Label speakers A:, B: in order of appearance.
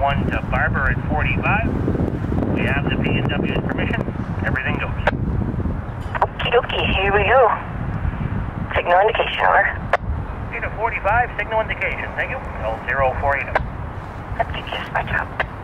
A: 1 to Barber at 45. We have the P&W's permission. Everything goes.
B: Okie dokie, here we go. Signal indication, over.
A: Data 45, signal indication. Thank you. L0480.
B: That's just my job.